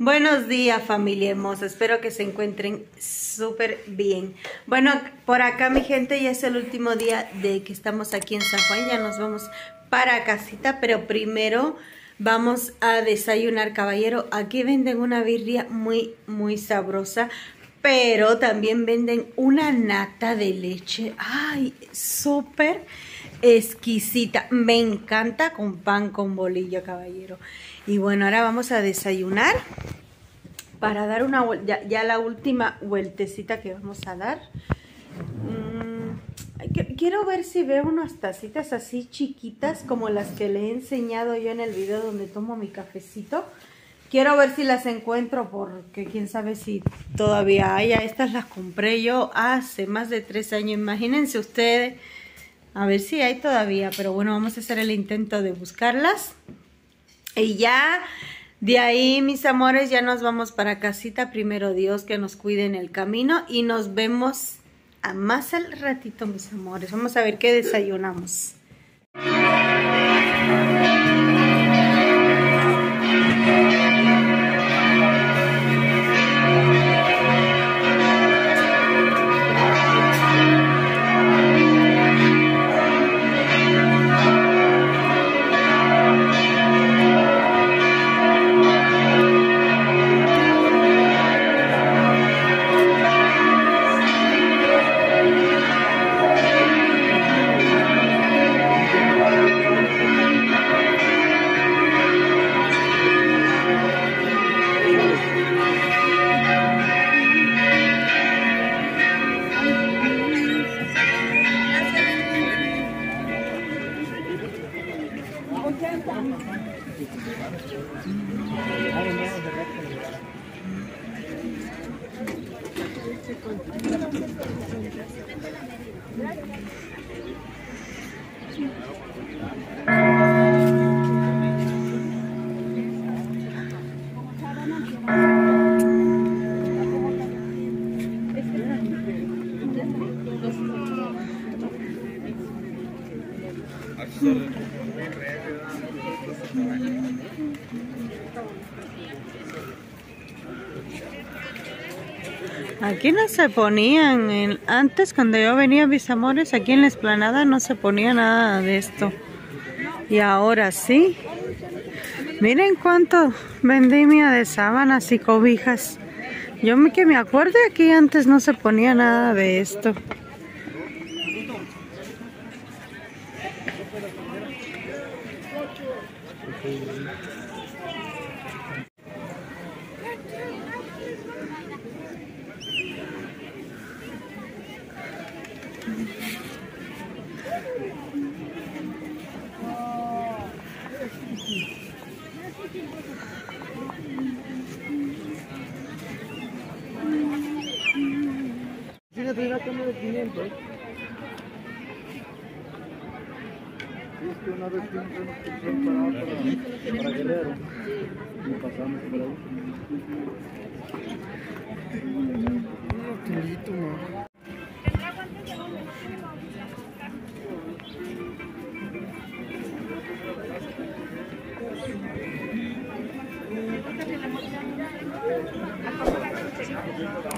Buenos días familia hermosa, espero que se encuentren súper bien. Bueno, por acá mi gente ya es el último día de que estamos aquí en San Juan, ya nos vamos para casita, pero primero vamos a desayunar caballero. Aquí venden una birria muy muy sabrosa, pero también venden una nata de leche. Ay, súper exquisita. Me encanta con pan con bolillo, caballero. Y bueno, ahora vamos a desayunar para dar una ya, ya la última vueltecita que vamos a dar. Mm, quiero ver si veo unas tacitas así chiquitas como las que le he enseñado yo en el video donde tomo mi cafecito. Quiero ver si las encuentro porque quién sabe si todavía hay. Estas las compré yo hace más de tres años. Imagínense ustedes a ver si hay todavía, pero bueno, vamos a hacer el intento de buscarlas. Y ya de ahí, mis amores, ya nos vamos para casita. Primero Dios que nos cuide en el camino y nos vemos a más al ratito, mis amores. Vamos a ver qué desayunamos. Aquí no se ponían, antes cuando yo venía a mis amores, aquí en la esplanada no se ponía nada de esto. Y ahora sí. Miren cuánto vendimia de sábanas y cobijas. Yo me, que me acuerdo aquí antes no se ponía nada de esto. Una cama de 500. Y es que una vez que para, para, para Guerrero y pasamos por ahí. Turito, no. la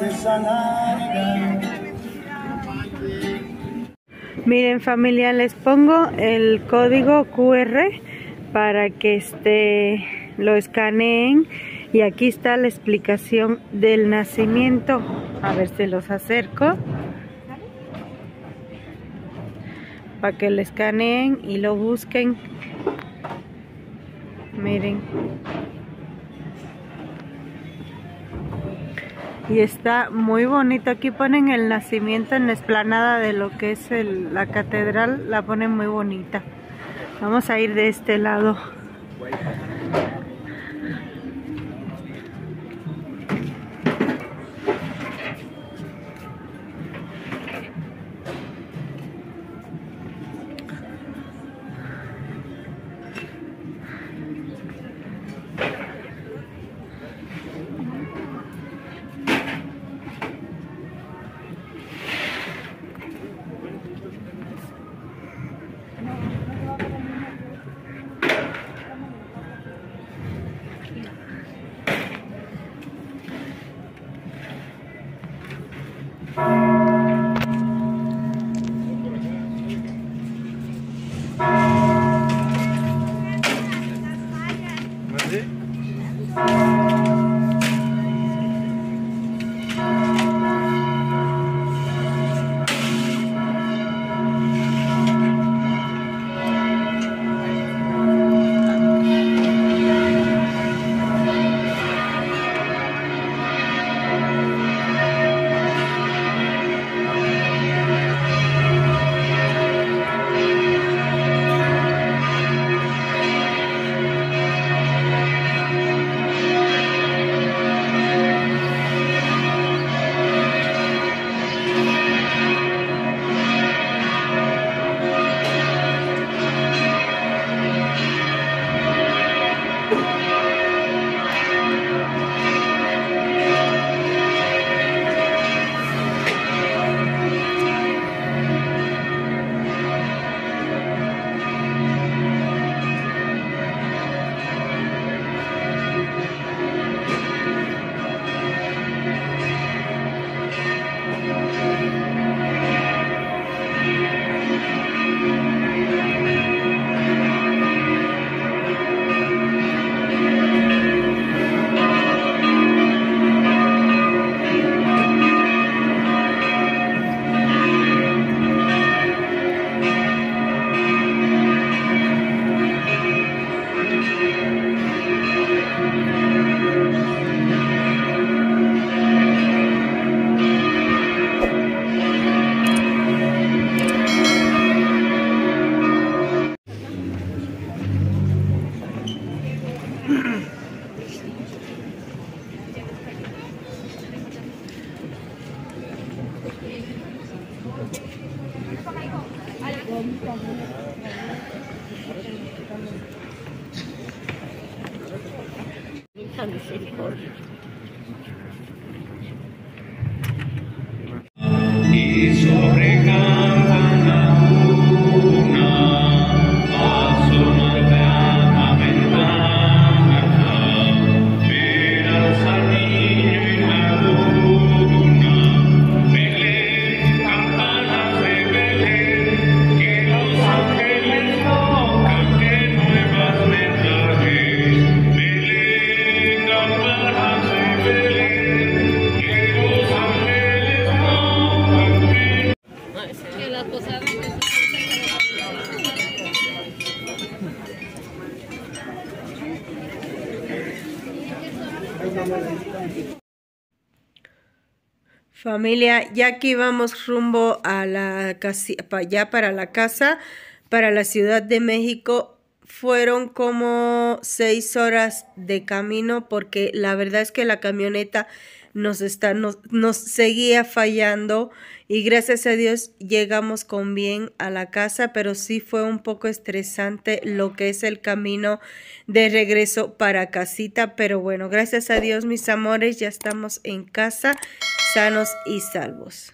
larga. Miren familia, les pongo el código QR para que este lo escaneen y aquí está la explicación del nacimiento. A ver si los acerco. Para que lo escaneen y lo busquen. Miren. Y está muy bonito. Aquí ponen el nacimiento en la esplanada de lo que es la catedral. La ponen muy bonita. Vamos a ir de este lado Y Familia, ya que íbamos rumbo a la casi, ya para la casa, para la Ciudad de México, fueron como seis horas de camino porque la verdad es que la camioneta nos está, nos, nos seguía fallando y gracias a Dios llegamos con bien a la casa, pero sí fue un poco estresante lo que es el camino de regreso para casita, pero bueno, gracias a Dios mis amores, ya estamos en casa sanos y salvos.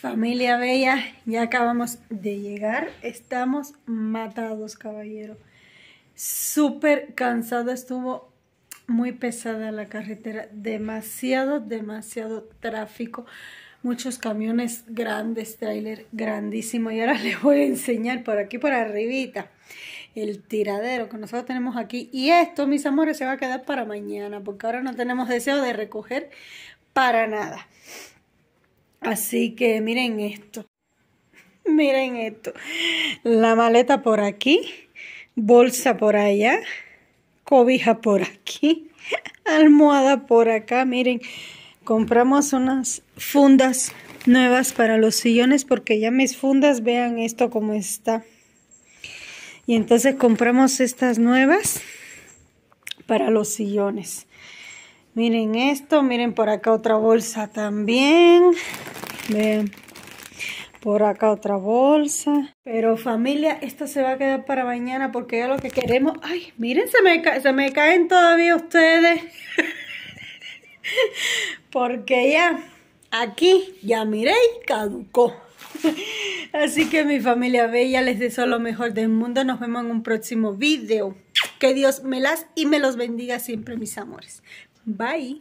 Familia Bella, ya acabamos de llegar. Estamos matados, caballero. Súper cansado estuvo, muy pesada la carretera, demasiado, demasiado tráfico, muchos camiones grandes, tráiler grandísimo. Y ahora les voy a enseñar por aquí, por arribita, el tiradero que nosotros tenemos aquí. Y esto, mis amores, se va a quedar para mañana, porque ahora no tenemos deseo de recoger para nada. Así que miren esto. Miren esto. La maleta por aquí, bolsa por allá, cobija por aquí, almohada por acá. Miren, compramos unas fundas nuevas para los sillones porque ya mis fundas, vean esto como está. Y entonces compramos estas nuevas para los sillones. Miren esto, miren por acá otra bolsa también. Vean, por acá otra bolsa. Pero familia, esto se va a quedar para mañana porque ya lo que queremos... Ay, miren, se me, se me caen todavía ustedes. porque ya, aquí, ya miréis, caducó. Así que mi familia bella, les deseo lo mejor del mundo. Nos vemos en un próximo video. Que Dios me las y me los bendiga siempre, mis amores. Bye.